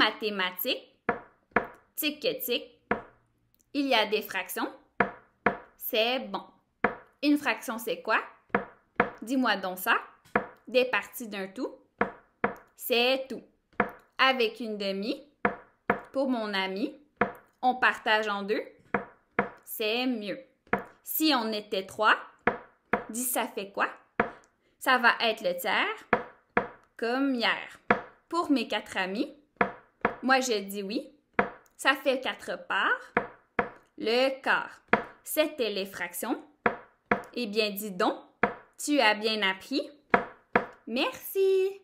mathématiques, tic que tic, il y a des fractions. C'est bon. Une fraction, c'est quoi? Dis-moi donc ça. Des parties d'un tout. C'est tout. Avec une demi, pour mon ami, on partage en deux. C'est mieux. Si on était trois, dis ça fait quoi? Ça va être le tiers, comme hier. Pour mes quatre amis, moi je dis oui. Ça fait quatre parts. Le quart. C'était les fractions. Eh bien, dis donc, tu as bien appris. Merci.